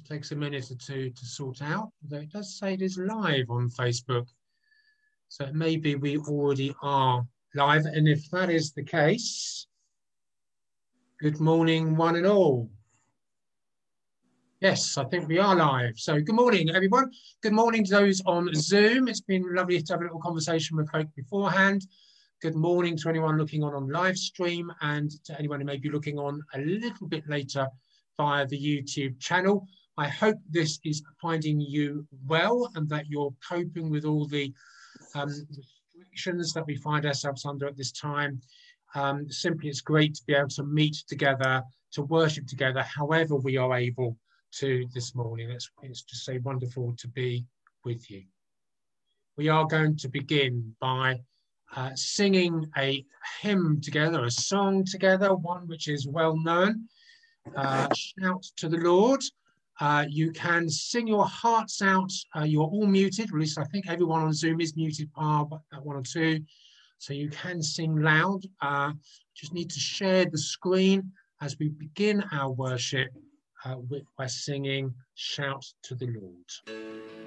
Just takes a minute or two to sort out. Although it does say it is live on Facebook. So maybe we already are live. And if that is the case, good morning, one and all. Yes, I think we are live. So good morning, everyone. Good morning to those on Zoom. It's been lovely to have a little conversation with folk beforehand. Good morning to anyone looking on on live stream and to anyone who may be looking on a little bit later via the YouTube channel. I hope this is finding you well and that you're coping with all the um, restrictions that we find ourselves under at this time. Um, simply, it's great to be able to meet together, to worship together, however we are able to this morning. It's, it's just so wonderful to be with you. We are going to begin by uh, singing a hymn together, a song together, one which is well known. Uh, shout to the Lord. Uh, you can sing your hearts out. Uh, you're all muted, at least I think everyone on Zoom is muted, bar one or two. So you can sing loud. Uh, just need to share the screen as we begin our worship uh, with, by singing Shout to the Lord.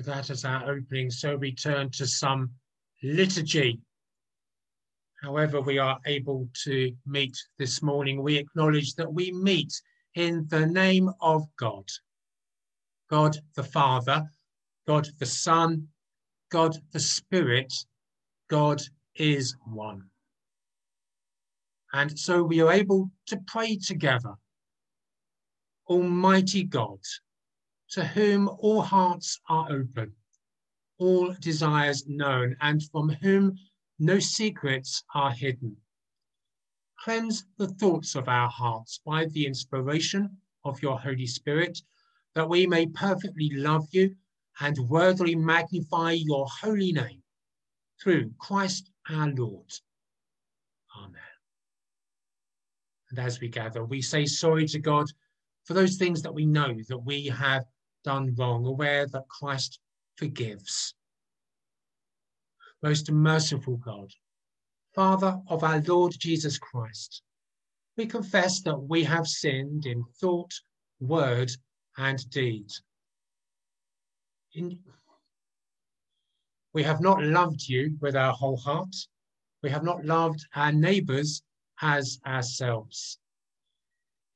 With that as our opening, so we turn to some liturgy. However, we are able to meet this morning, we acknowledge that we meet in the name of God. God the Father, God the Son, God the Spirit, God is one. And so we are able to pray together. Almighty God, to whom all hearts are open, all desires known, and from whom no secrets are hidden. Cleanse the thoughts of our hearts by the inspiration of your Holy Spirit, that we may perfectly love you and worthily magnify your holy name through Christ our Lord. Amen. And as we gather, we say sorry to God for those things that we know that we have done wrong, aware that Christ forgives. Most merciful God, Father of our Lord Jesus Christ, we confess that we have sinned in thought, word, and deed. In... We have not loved you with our whole heart. We have not loved our neighbours as ourselves.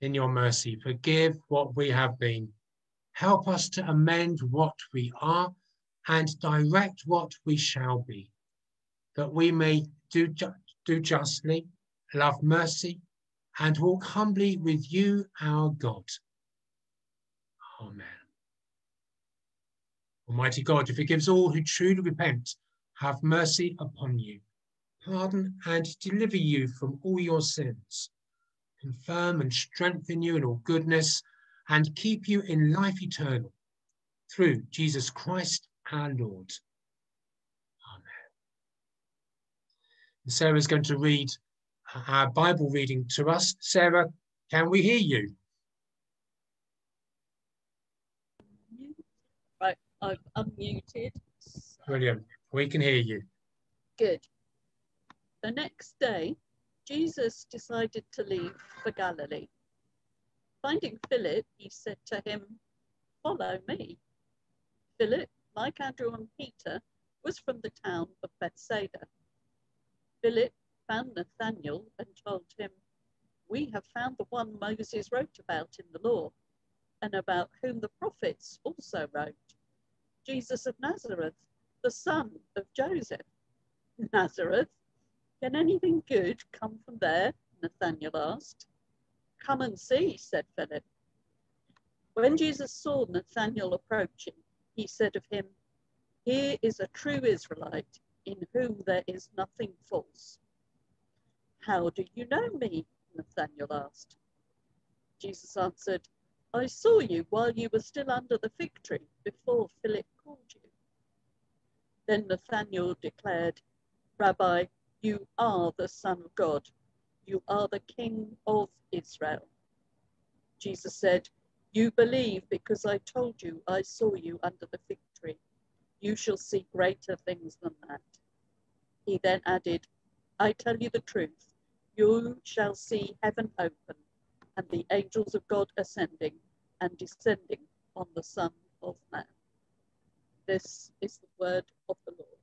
In your mercy, forgive what we have been. Help us to amend what we are and direct what we shall be, that we may do, ju do justly, love mercy, and walk humbly with you, our God. Amen. Almighty God, who forgives all who truly repent, have mercy upon you pardon and deliver you from all your sins, confirm and strengthen you in all goodness, and keep you in life eternal through Jesus Christ our Lord. Amen. And Sarah's going to read uh, our Bible reading to us. Sarah, can we hear you? Right, I've unmuted. Brilliant. We can hear you. Good. The next day, Jesus decided to leave for Galilee. Finding Philip, he said to him, Follow me. Philip, like Andrew and Peter, was from the town of Bethsaida. Philip found Nathanael and told him, We have found the one Moses wrote about in the law, and about whom the prophets also wrote, Jesus of Nazareth, the son of Joseph. Nazareth, can anything good come from there? Nathanael asked. Come and see, said Philip. When Jesus saw Nathanael approaching, he said of him, Here is a true Israelite in whom there is nothing false. How do you know me? Nathanael asked. Jesus answered, I saw you while you were still under the fig tree before Philip called you. Then Nathanael declared, Rabbi, you are the Son of God. You are the King of Israel. Jesus said, You believe because I told you I saw you under the fig tree. You shall see greater things than that. He then added, I tell you the truth. You shall see heaven open and the angels of God ascending and descending on the Son of Man. This is the word of the Lord.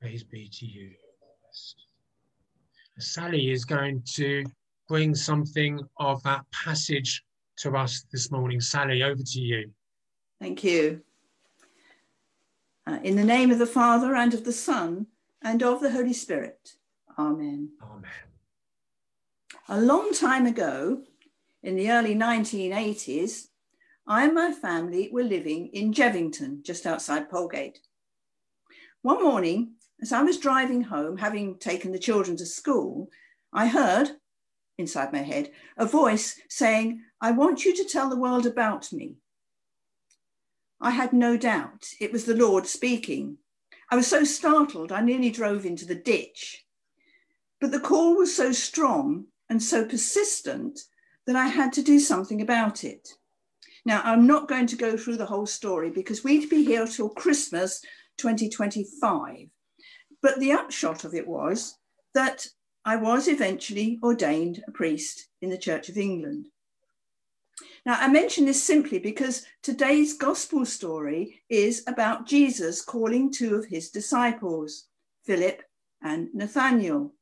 Praise be to you. Sally is going to bring something of that passage to us this morning. Sally, over to you. Thank you. Uh, in the name of the Father and of the Son and of the Holy Spirit. Amen. Amen. A long time ago, in the early 1980s, I and my family were living in Jevington, just outside Polegate. One morning, as I was driving home, having taken the children to school, I heard, inside my head, a voice saying, I want you to tell the world about me. I had no doubt it was the Lord speaking. I was so startled, I nearly drove into the ditch. But the call was so strong and so persistent that I had to do something about it. Now, I'm not going to go through the whole story because we'd be here till Christmas 2025. But the upshot of it was that I was eventually ordained a priest in the Church of England. Now, I mention this simply because today's gospel story is about Jesus calling two of his disciples, Philip and Nathaniel.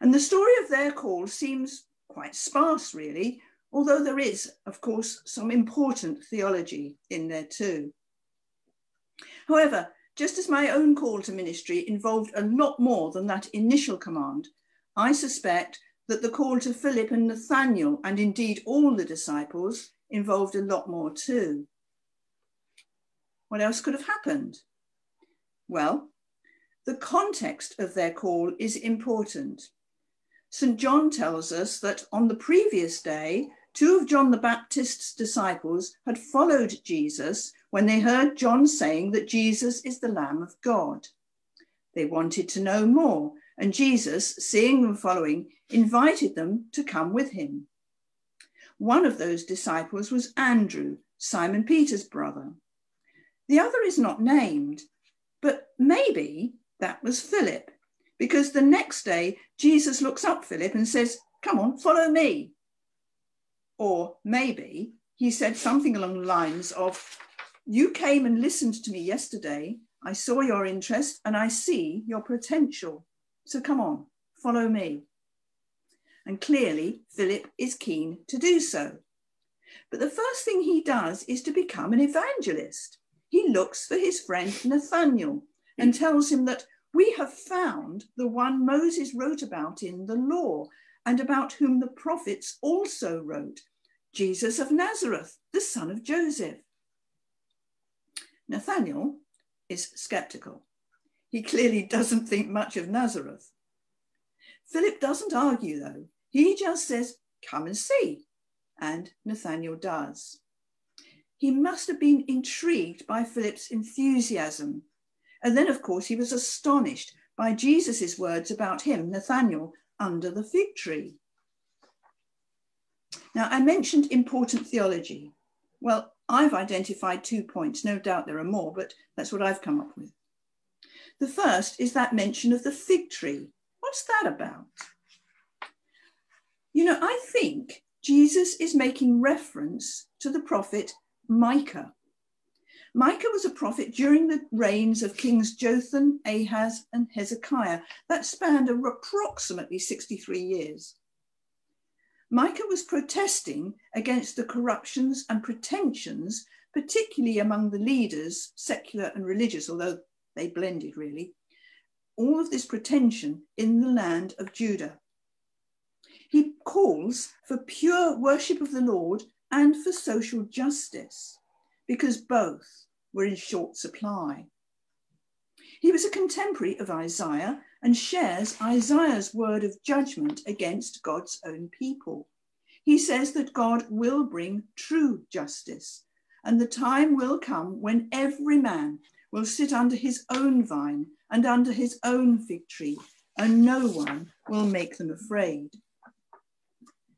And the story of their call seems quite sparse, really, although there is, of course, some important theology in there too. However, just as my own call to ministry involved a lot more than that initial command, I suspect that the call to Philip and Nathaniel, and indeed all the disciples, involved a lot more too. What else could have happened? Well, the context of their call is important. St. John tells us that on the previous day, two of John the Baptist's disciples had followed Jesus when they heard John saying that Jesus is the Lamb of God. They wanted to know more, and Jesus, seeing them following, invited them to come with him. One of those disciples was Andrew, Simon Peter's brother. The other is not named, but maybe that was Philip, because the next day Jesus looks up Philip and says, Come on, follow me. Or maybe he said something along the lines of, You came and listened to me yesterday. I saw your interest and I see your potential. So come on, follow me. And clearly, Philip is keen to do so. But the first thing he does is to become an evangelist. He looks for his friend Nathaniel and tells him that we have found the one Moses wrote about in the law and about whom the prophets also wrote, Jesus of Nazareth, the son of Joseph. Nathaniel is skeptical. He clearly doesn't think much of Nazareth. Philip doesn't argue, though. He just says, Come and see. And Nathaniel does. He must have been intrigued by Philip's enthusiasm. And then, of course, he was astonished by Jesus' words about him, Nathaniel, under the fig tree. Now, I mentioned important theology. Well, I've identified two points. No doubt there are more, but that's what I've come up with. The first is that mention of the fig tree. What's that about? You know, I think Jesus is making reference to the prophet Micah. Micah was a prophet during the reigns of kings Jotham, Ahaz, and Hezekiah. That spanned approximately 63 years. Micah was protesting against the corruptions and pretensions, particularly among the leaders, secular and religious, although they blended really, all of this pretension in the land of Judah. He calls for pure worship of the Lord and for social justice, because both were in short supply. He was a contemporary of Isaiah and shares Isaiah's word of judgment against God's own people. He says that God will bring true justice, and the time will come when every man will sit under his own vine and under his own fig tree, and no one will make them afraid.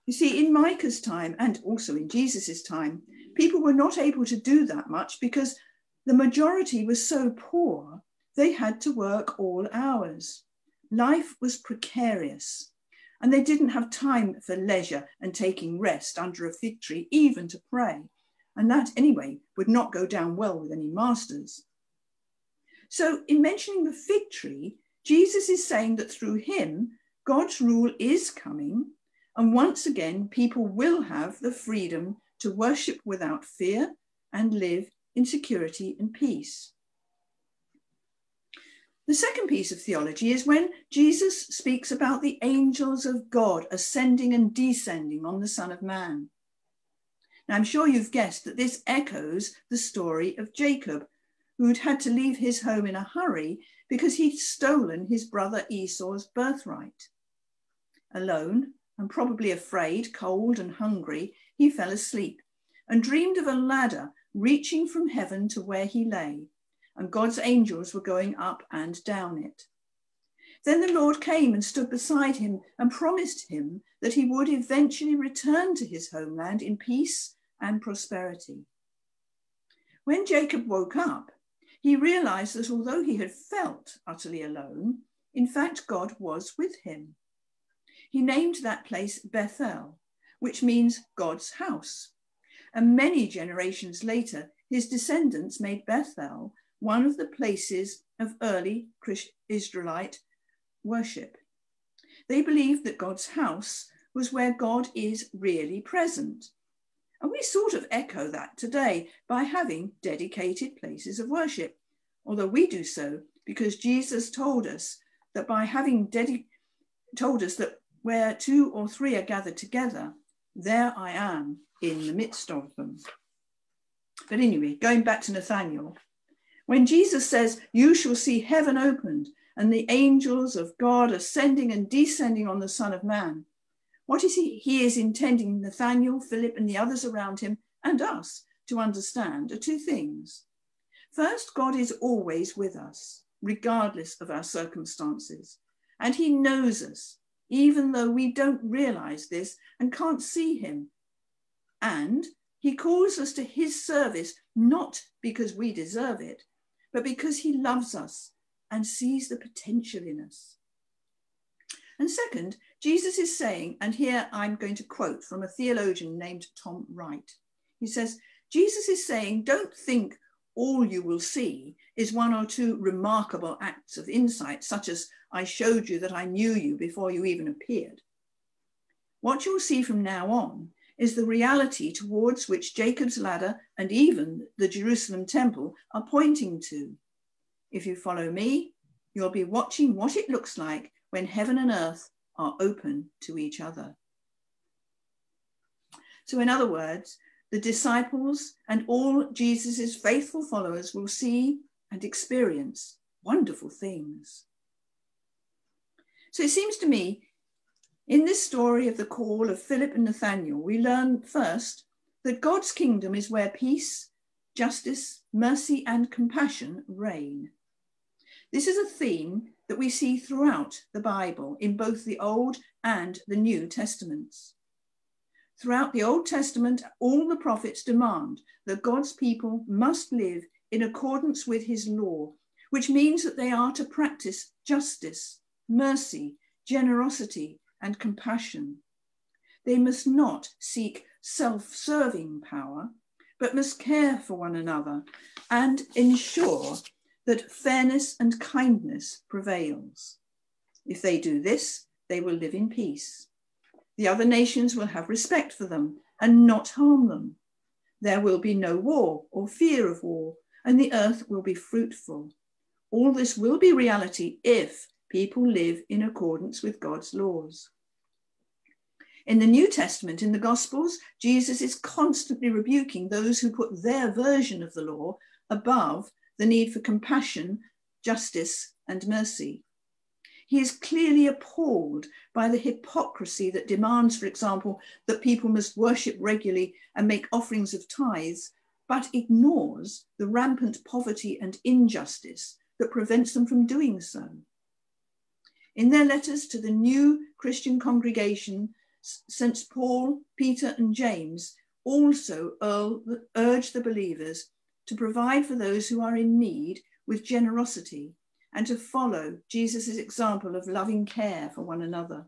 You see, in Micah's time and also in Jesus's time, people were not able to do that much because the majority was so poor, they had to work all hours. Life was precarious, and they didn't have time for leisure and taking rest under a fig tree, even to pray. And that, anyway, would not go down well with any masters. So, in mentioning the fig tree, Jesus is saying that through him, God's rule is coming and once again, people will have the freedom to worship without fear and live in security and peace. The second piece of theology is when Jesus speaks about the angels of God ascending and descending on the Son of Man. Now, I'm sure you've guessed that this echoes the story of Jacob, who'd had to leave his home in a hurry because he'd stolen his brother Esau's birthright. Alone, and probably afraid, cold, and hungry, he fell asleep and dreamed of a ladder reaching from heaven to where he lay, and God's angels were going up and down it. Then the Lord came and stood beside him and promised him that he would eventually return to his homeland in peace and prosperity. When Jacob woke up, he realized that although he had felt utterly alone, in fact, God was with him. He named that place Bethel, which means God's house. and many generations later, his descendants made Bethel one of the places of early Israelite worship. They believed that God's house was where God is really present. And we sort of echo that today by having dedicated places of worship, although we do so because Jesus told us that by having dedi- told us that where two or three are gathered together, there I am in the midst of them. But anyway, going back to Nathaniel, when Jesus says, You shall see heaven opened and the angels of God ascending and descending on the Son of Man, what is he? He is intending Nathaniel, Philip, and the others around him and us to understand are two things. First, God is always with us, regardless of our circumstances, and he knows us, even though we don't realize this and can't see him. And he calls us to his service not because we deserve it, but because he loves us and sees the potential in us. And second, Jesus is saying, and here I'm going to quote from a theologian named Tom Wright. He says, Jesus is saying, don't think all you will see is one or two remarkable acts of insight, such as I showed you that I knew you before you even appeared. What you'll see from now on is the reality towards which Jacob's ladder and even the Jerusalem temple are pointing to. If you follow me, you'll be watching what it looks like when heaven and earth are open to each other. So, in other words, the disciples and all Jesus' faithful followers will see and experience wonderful things. So, it seems to me in this story of the call of Philip and Nathaniel, we learn first that God's kingdom is where peace, justice, mercy, and compassion reign. This is a theme that we see throughout the Bible in both the Old and the New Testaments. Throughout the Old Testament, all the prophets demand that God's people must live in accordance with his law, which means that they are to practice justice, mercy, generosity, and compassion. They must not seek self serving power, but must care for one another and ensure that fairness and kindness prevails. If they do this, they will live in peace. The other nations will have respect for them and not harm them. There will be no war or fear of war, and the earth will be fruitful. All this will be reality if people live in accordance with God's laws. In the New Testament, in the Gospels, Jesus is constantly rebuking those who put their version of the law above the need for compassion, justice, and mercy. He is clearly appalled by the hypocrisy that demands, for example, that people must worship regularly and make offerings of tithes, but ignores the rampant poverty and injustice that prevents them from doing so. In their letters to the new Christian congregation, St. Paul, Peter, and James also urge the believers to provide for those who are in need with generosity and to follow Jesus' example of loving care for one another.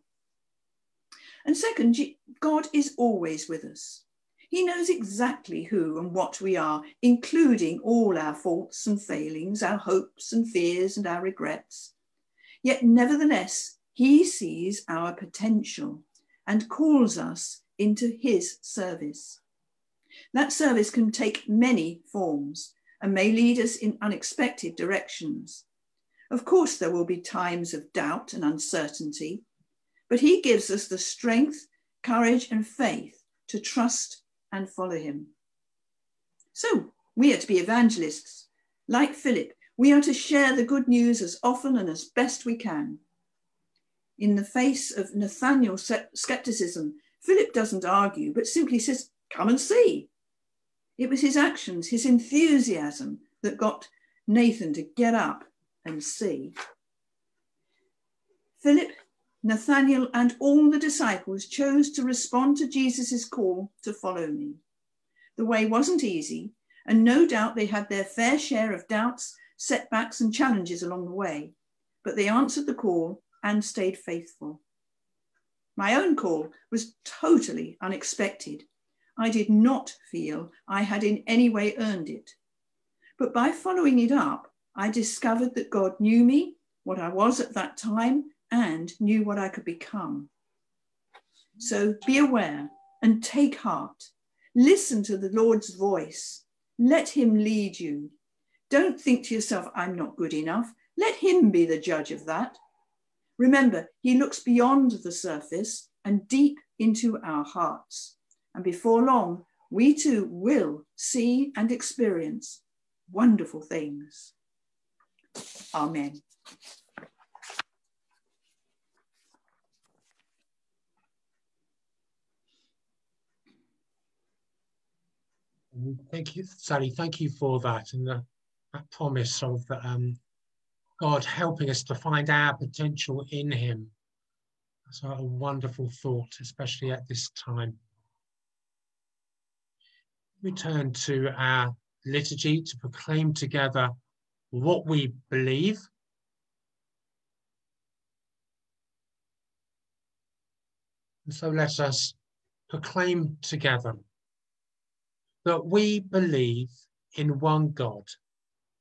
And second, God is always with us. He knows exactly who and what we are, including all our faults and failings, our hopes and fears and our regrets. Yet, nevertheless, he sees our potential and calls us into his service. That service can take many forms and may lead us in unexpected directions. Of course, there will be times of doubt and uncertainty, but he gives us the strength, courage, and faith to trust and follow him. So, we are to be evangelists. Like Philip, we are to share the good news as often and as best we can. In the face of Nathaniel's skepticism, Philip doesn't argue, but simply says, Come and see. It was his actions, his enthusiasm that got Nathan to get up and see. Philip, Nathaniel, and all the disciples chose to respond to Jesus' call to follow me. The way wasn't easy, and no doubt they had their fair share of doubts setbacks, and challenges along the way, but they answered the call and stayed faithful. My own call was totally unexpected. I did not feel I had in any way earned it. But by following it up, I discovered that God knew me, what I was at that time, and knew what I could become. So be aware and take heart. Listen to the Lord's voice. Let him lead you. Don't think to yourself, I'm not good enough. Let him be the judge of that. Remember, he looks beyond the surface and deep into our hearts. And before long, we too will see and experience wonderful things. Amen. Thank you, Sally. Thank you for that and the, that promise of um, God helping us to find our potential in Him. That's a wonderful thought, especially at this time. We turn to our liturgy to proclaim together what we believe. And so let us proclaim together that we believe in one God,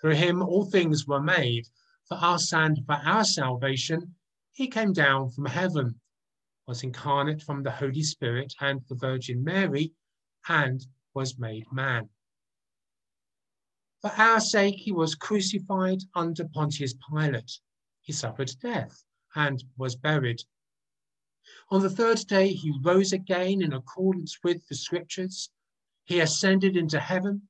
Through him all things were made. For us and for our salvation, he came down from heaven, was incarnate from the Holy Spirit and the Virgin Mary, and was made man. For our sake, he was crucified under Pontius Pilate. He suffered death and was buried. On the third day, he rose again in accordance with the scriptures he ascended into heaven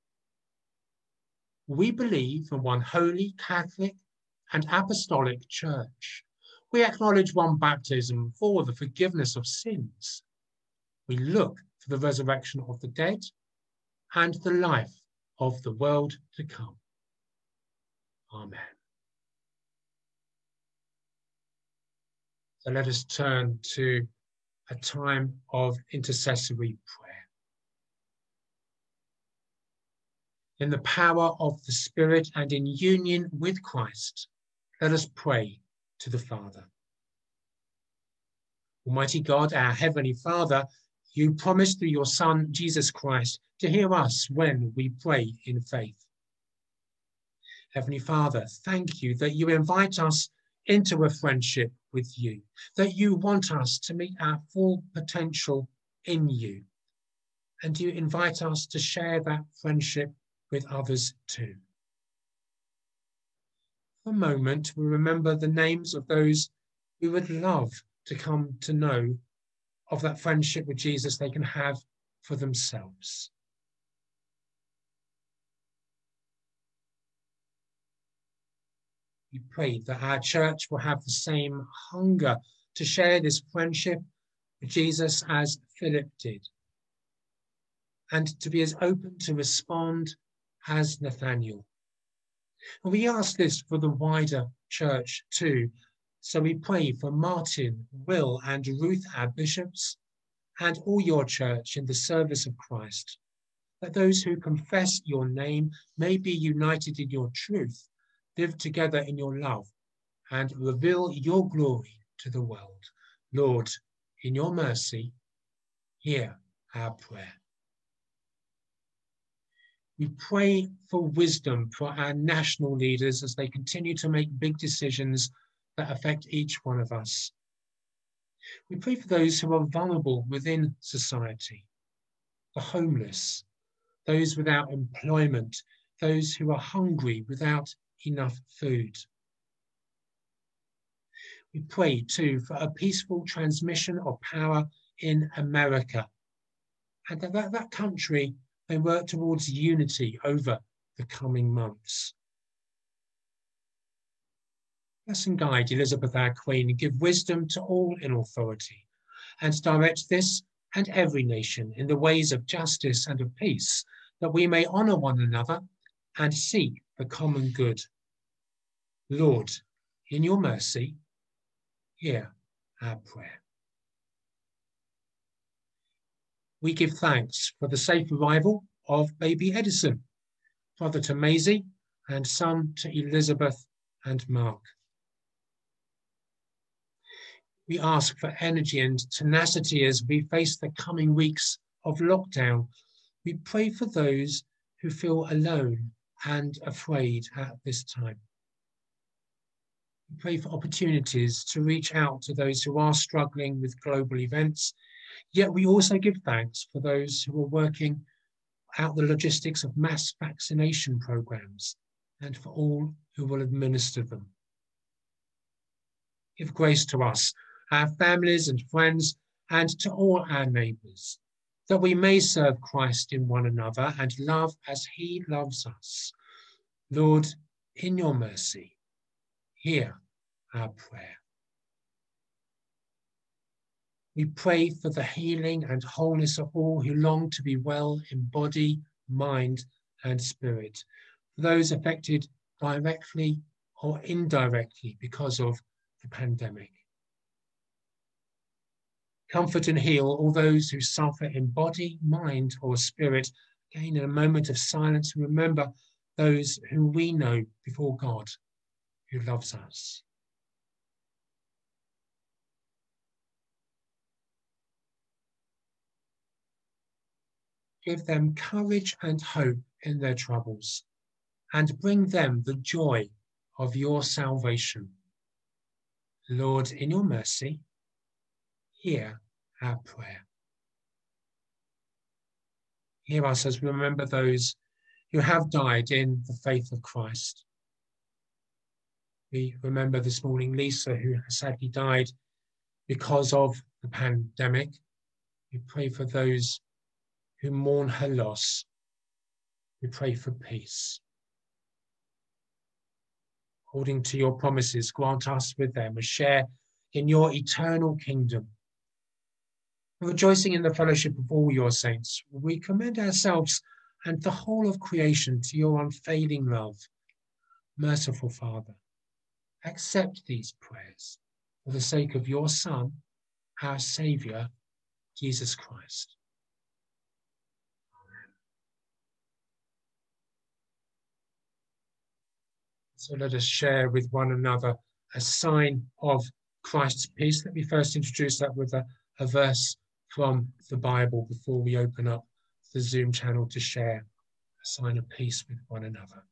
We believe in one holy, Catholic, and apostolic church. We acknowledge one baptism for the forgiveness of sins. We look for the resurrection of the dead and the life of the world to come. Amen. So let us turn to a time of intercessory prayer. In the power of the Spirit and in union with Christ, let us pray to the Father. Almighty God, our Heavenly Father, you promised through your Son, Jesus Christ, to hear us when we pray in faith. Heavenly Father, thank you that you invite us into a friendship with you, that you want us to meet our full potential in you, and you invite us to share that friendship with others too. For a moment, we remember the names of those we would love to come to know of that friendship with Jesus they can have for themselves. We pray that our church will have the same hunger to share this friendship with Jesus as Philip did, and to be as open to respond as Nathaniel. And we ask this for the wider church too. So we pray for Martin, Will, and Ruth, our bishops, and all your church in the service of Christ, that those who confess your name may be united in your truth, live together in your love, and reveal your glory to the world. Lord, in your mercy, hear our prayer. We pray for wisdom for our national leaders as they continue to make big decisions that affect each one of us. We pray for those who are vulnerable within society. the homeless, those without employment, those who are hungry without enough food. We pray too for a peaceful transmission of power in America and that that, that country may work towards unity over the coming months. Bless and guide Elizabeth, our Queen, and give wisdom to all in authority, and direct this and every nation in the ways of justice and of peace, that we may honour one another and seek the common good. Lord, in your mercy, hear our prayer. We give thanks for the safe arrival of baby Edison, father to Maisie, and son to Elizabeth and Mark. We ask for energy and tenacity as we face the coming weeks of lockdown. We pray for those who feel alone and afraid at this time. We pray for opportunities to reach out to those who are struggling with global events. Yet we also give thanks for those who are working out the logistics of mass vaccination programs and for all who will administer them. Give grace to us our families and friends, and to all our neighbours, that we may serve Christ in one another and love as he loves us. Lord, in your mercy, hear our prayer. We pray for the healing and wholeness of all who long to be well in body, mind, and spirit, for those affected directly or indirectly because of the pandemic. Comfort and heal all those who suffer in body, mind, or spirit. Again, in a moment of silence, remember those who we know before God who loves us. Give them courage and hope in their troubles, and bring them the joy of your salvation. Lord, in your mercy, hear our prayer. Hear us as we remember those who have died in the faith of Christ. We remember this morning Lisa, who sadly died because of the pandemic. We pray for those who mourn her loss. who pray for peace. According to your promises, grant us with them a share in your eternal kingdom rejoicing in the fellowship of all your saints, we commend ourselves and the whole of creation to your unfailing love. Merciful Father, accept these prayers for the sake of your Son, our Saviour, Jesus Christ. So let us share with one another a sign of Christ's peace. Let me first introduce that with a, a verse from the Bible before we open up the Zoom channel to share a sign of peace with one another.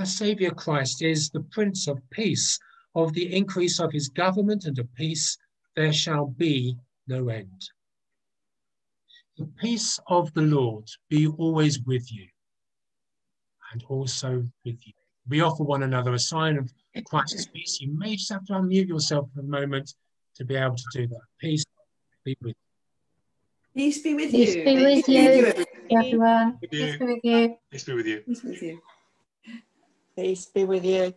Our Saviour Christ is the Prince of Peace. Of the increase of his government and of peace, there shall be no end. The peace of the Lord be always with you and also with you. We offer one another a sign of Christ's peace. You may just have to unmute yourself for a moment to be able to do that. Peace be with you. Peace be with you. Peace you. be with you, everyone. Peace be with you. Peace be with you. Peace with you. Peace be with you.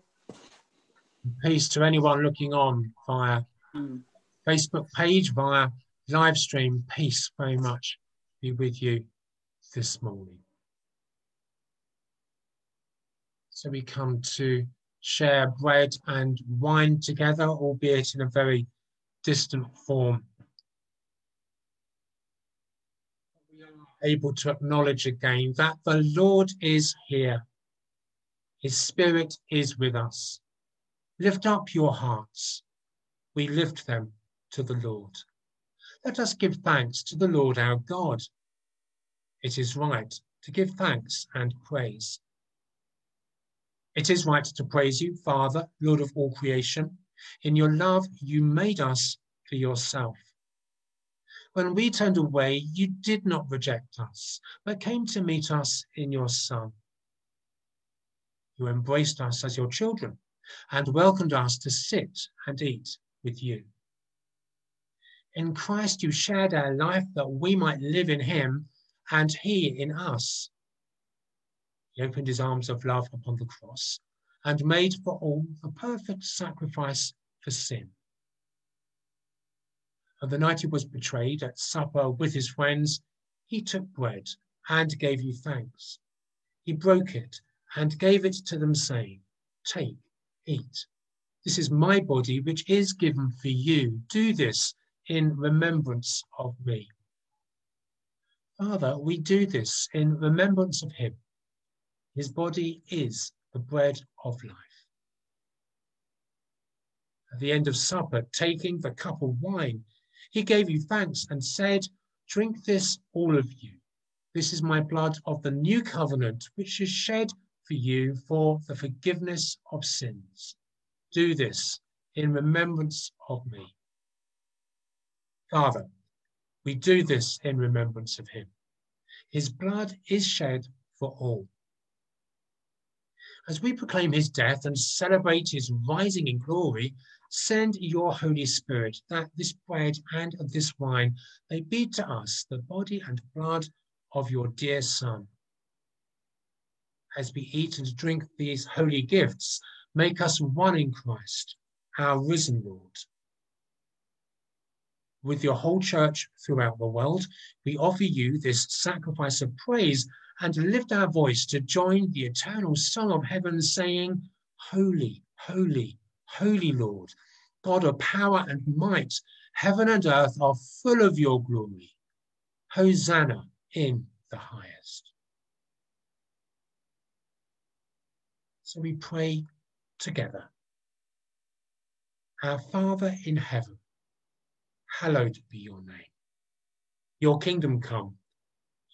Peace to anyone looking on via Mm. Facebook page, via live stream. Peace very much be with you this morning. So we come to share bread and wine together, albeit in a very distant form. We are able to acknowledge again that the Lord is here. His Spirit is with us. Lift up your hearts. We lift them to the Lord. Let us give thanks to the Lord our God. It is right to give thanks and praise. It is right to praise you, Father, Lord of all creation. In your love, you made us for yourself. When we turned away, you did not reject us, but came to meet us in your Son. You embraced us as your children and welcomed us to sit and eat with you. In Christ, you shared our life that we might live in him and he in us. He opened his arms of love upon the cross and made for all a perfect sacrifice for sin. On the night he was betrayed at supper with his friends, he took bread and gave you thanks. He broke it and gave it to them, saying, Take, eat. This is my body, which is given for you. Do this in remembrance of me. Father, we do this in remembrance of him. His body is the bread of life. At the end of supper, taking the cup of wine, he gave you thanks and said, Drink this, all of you. This is my blood of the new covenant, which is shed for you for the forgiveness of sins. Do this in remembrance of me. Father, we do this in remembrance of him. His blood is shed for all. As we proclaim his death and celebrate his rising in glory, Send your Holy Spirit that this bread and this wine may be to us the body and blood of your dear Son. As we eat and drink these holy gifts, make us one in Christ, our risen Lord. With your whole church throughout the world, we offer you this sacrifice of praise and lift our voice to join the eternal song of heaven saying, Holy, holy, holy Lord, God of power and might, heaven and earth are full of your glory. Hosanna in the highest. So we pray together. Our Father in heaven, hallowed be your name. Your kingdom come,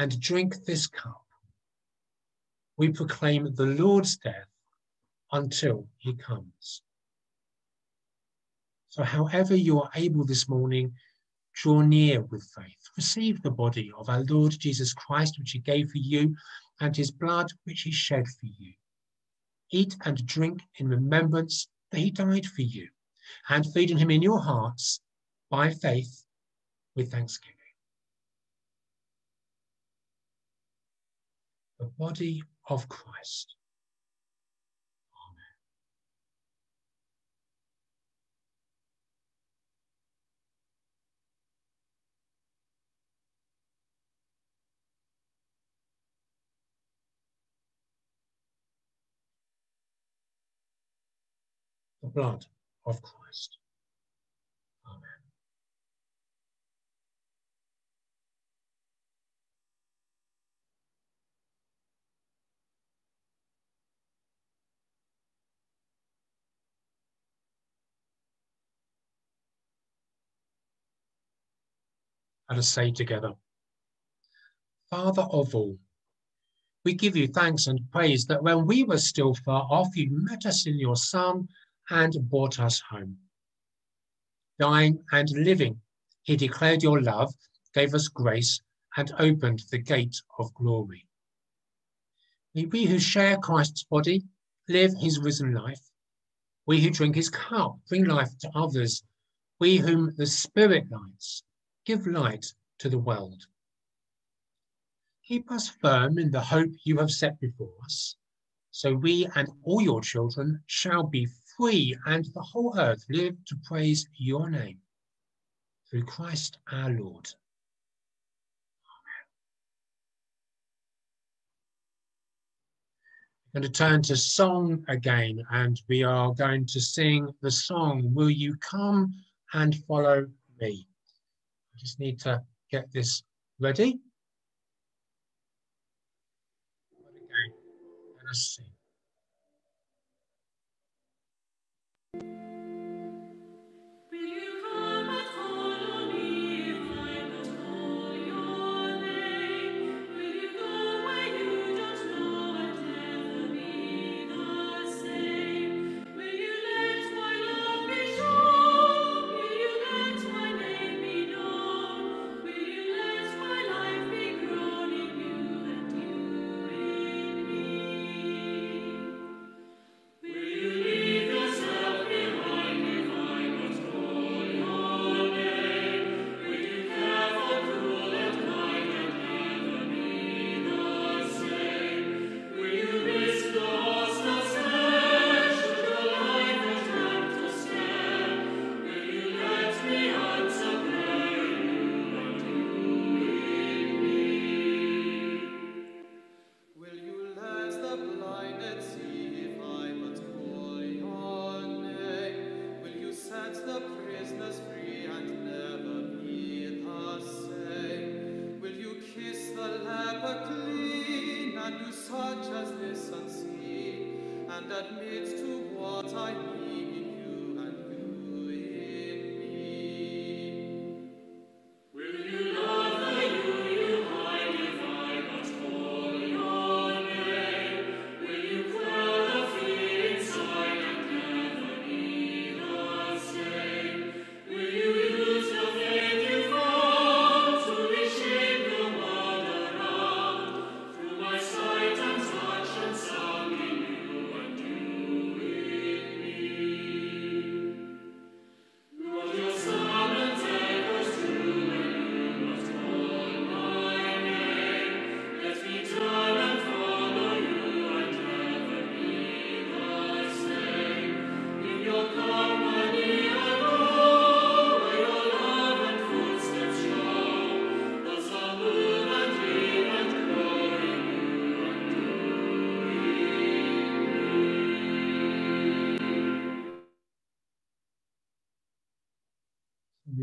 and drink this cup, we proclaim the Lord's death until he comes. So, however you are able this morning, draw near with faith. Receive the body of our Lord Jesus Christ, which he gave for you, and his blood, which he shed for you. Eat and drink in remembrance that he died for you, and feed him in your hearts by faith with thanksgiving. The body of Christ the blood of Christ. Amen. Let us say together, Father of all, we give you thanks and praise that when we were still far off, you met us in your Son and brought us home. Dying and living, he declared your love, gave us grace, and opened the gate of glory. May we who share Christ's body live his risen life. We who drink his cup bring life to others. We whom the Spirit lights give light to the world. Keep us firm in the hope you have set before us, so we and all your children shall be free and the whole earth live to praise your name. Through Christ our Lord. I'm going to turn to song again, and we are going to sing the song, Will You Come and Follow Me? Just need to get this ready. Okay, let us see. As this unseen, and admits to what I need.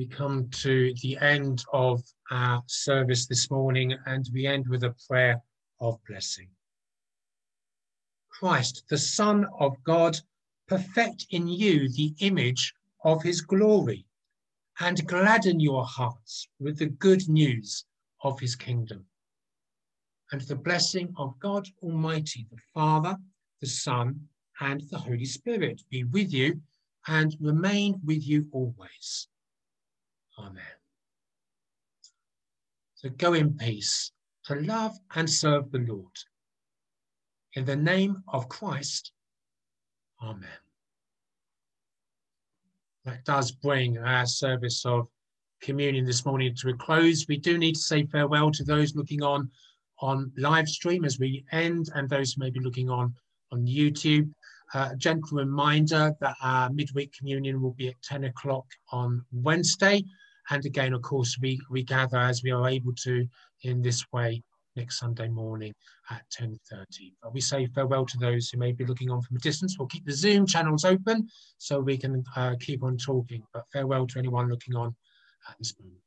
Come to the end of our service this morning and we end with a prayer of blessing. Christ, the Son of God, perfect in you the image of his glory and gladden your hearts with the good news of his kingdom. And the blessing of God Almighty, the Father, the Son, and the Holy Spirit be with you and remain with you always. Amen. So go in peace to love and serve the Lord. In the name of Christ, Amen. That does bring our service of communion this morning to a close. We do need to say farewell to those looking on on live stream as we end and those who may be looking on on YouTube. Uh, a gentle reminder that our midweek communion will be at 10 o'clock on Wednesday. And again, of course, we, we gather as we are able to in this way next Sunday morning at 10.30. But we say farewell to those who may be looking on from a distance. We'll keep the Zoom channels open so we can uh, keep on talking. But farewell to anyone looking on at this moment.